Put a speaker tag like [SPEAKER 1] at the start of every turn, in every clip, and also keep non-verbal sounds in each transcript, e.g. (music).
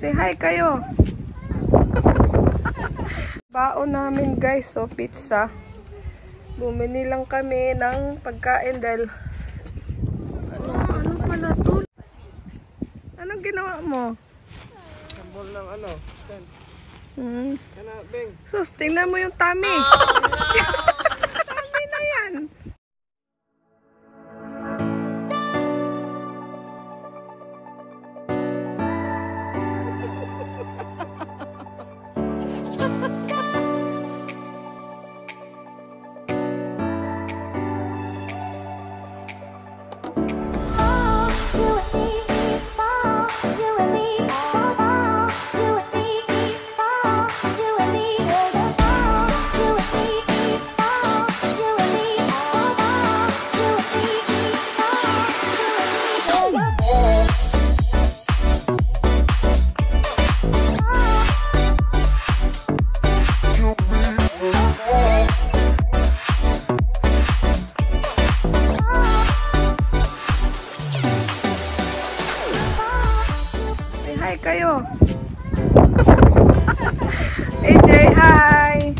[SPEAKER 1] Say hi kayo. (laughs) Baon namin guys, so pizza. Bumili lang kami ng pagkain dahil ano, ano pala to? Anong ginawa mo?
[SPEAKER 2] Sambol ng ano? Ten.
[SPEAKER 1] Hmm.
[SPEAKER 2] Kana, Beng.
[SPEAKER 1] Sus, tingnan mo yung tummy. (laughs) AJ, hi.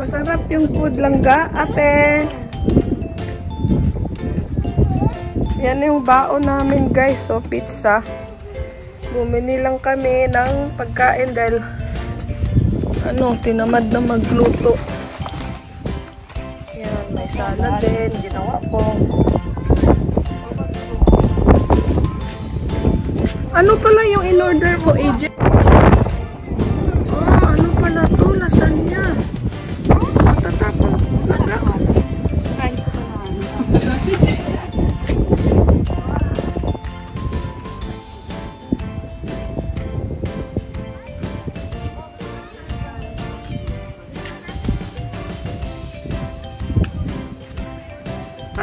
[SPEAKER 1] Masarap yung food langga, ate. Yan yung baon namin guys, so pizza. Bumili lang kami ng pagkain dahil ano, tinamad na magluto. Yan, may salad din, ginawa ko. Ano pala yung in-order mo, AJ?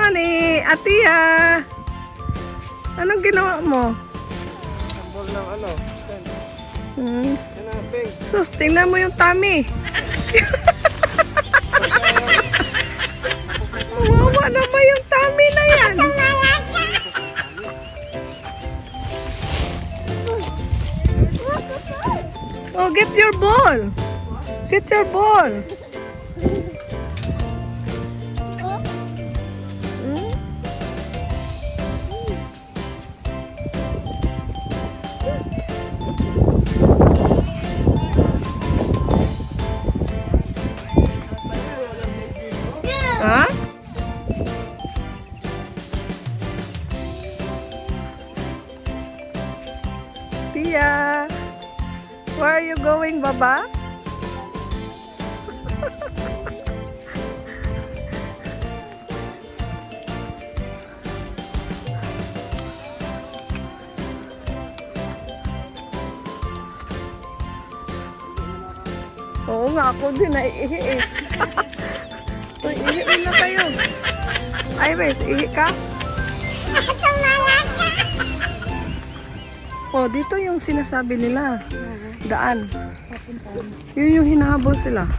[SPEAKER 1] Honey, Atiya. Anong ginawa mo?
[SPEAKER 2] Sambol ng ano?
[SPEAKER 1] Hmm. Sus, tingnan mo yung tummy. Wawa naman yung tummy na yan. Oh, get your ball. Get your ball. Tia, where are you going, Baba? Oo nga, ako din naiihi eh. (laughs) Uy, ihi na kayo. Iris, ihi ka? Oh, dito yung sinasabi nila. Daan. Yun yung hinahabol sila.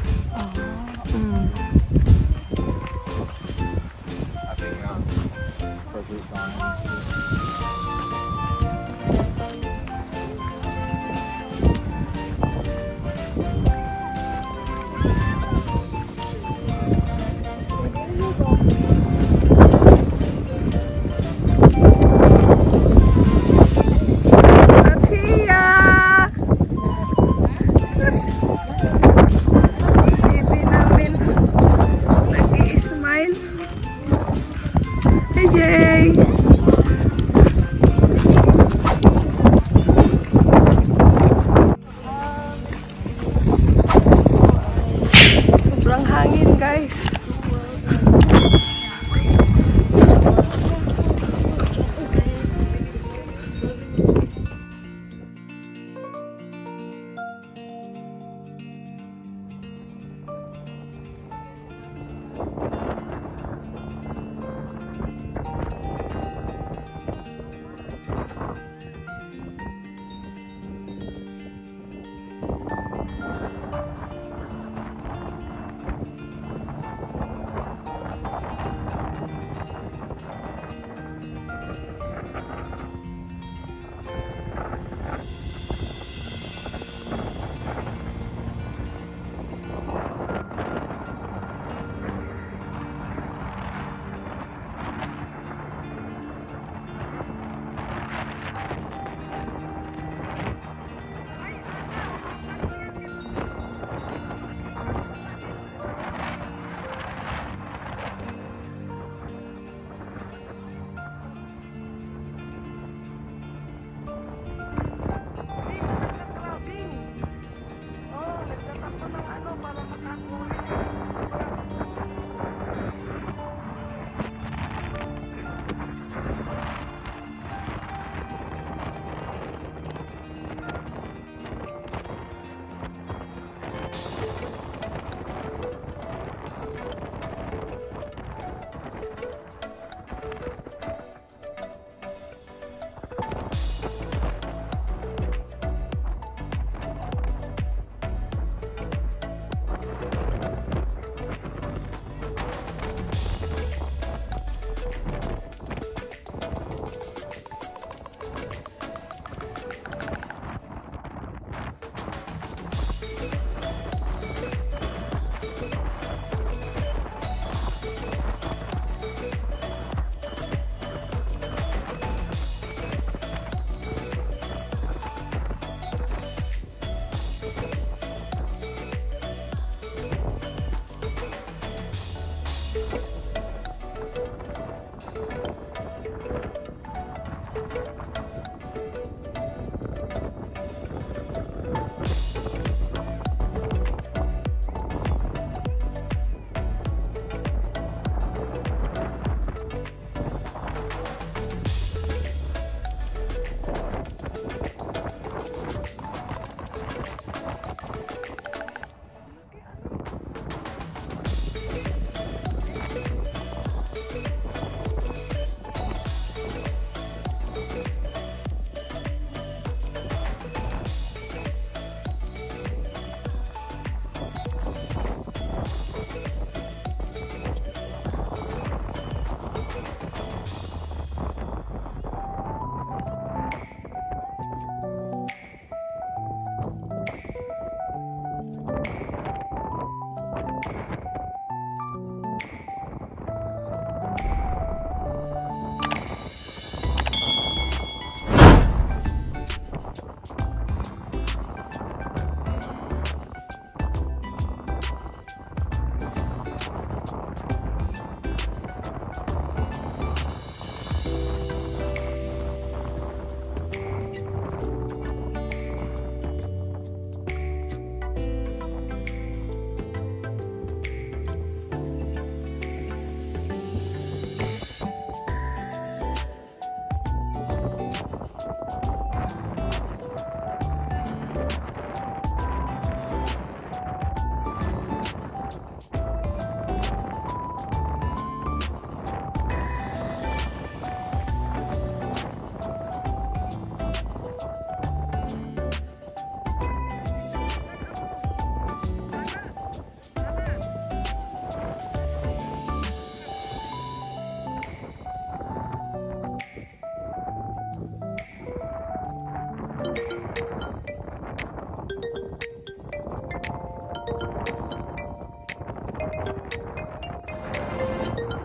[SPEAKER 1] デ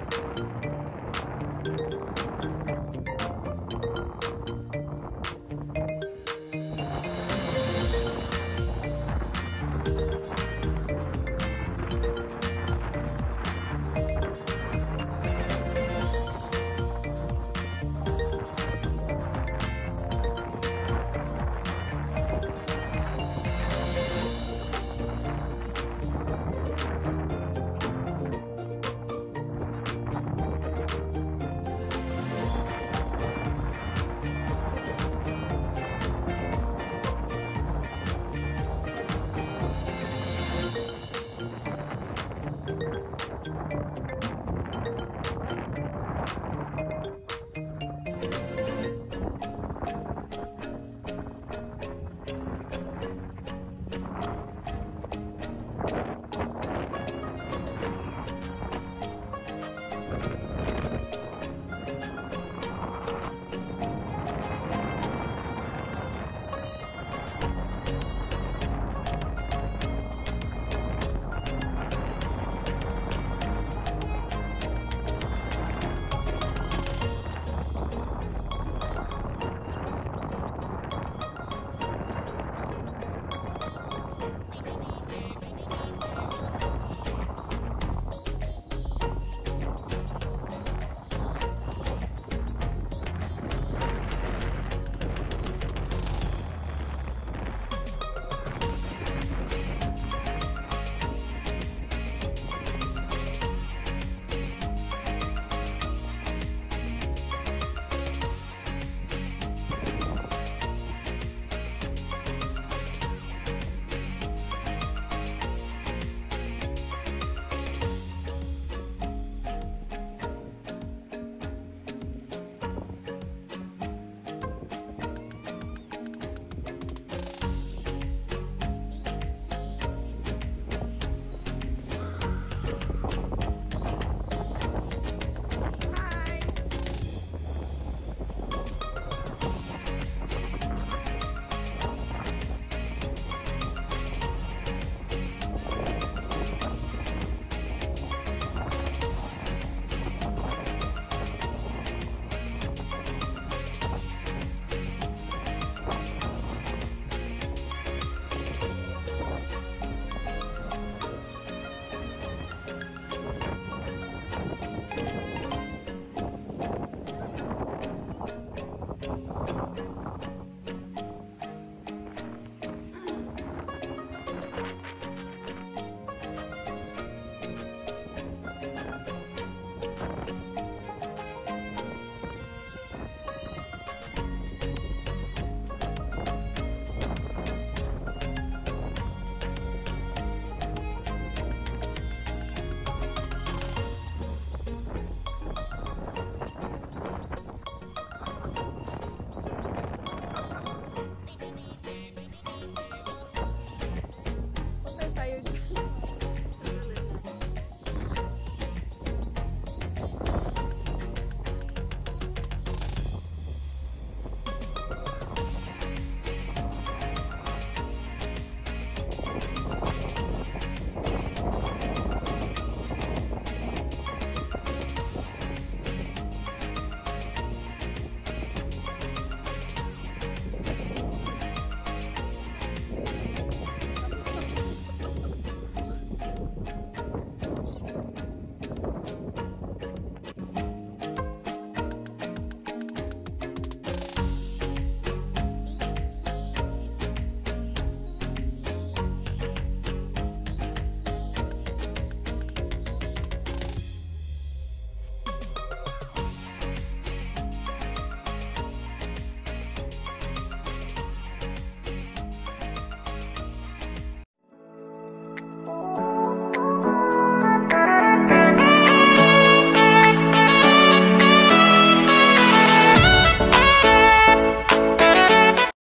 [SPEAKER 1] ュデュデュ。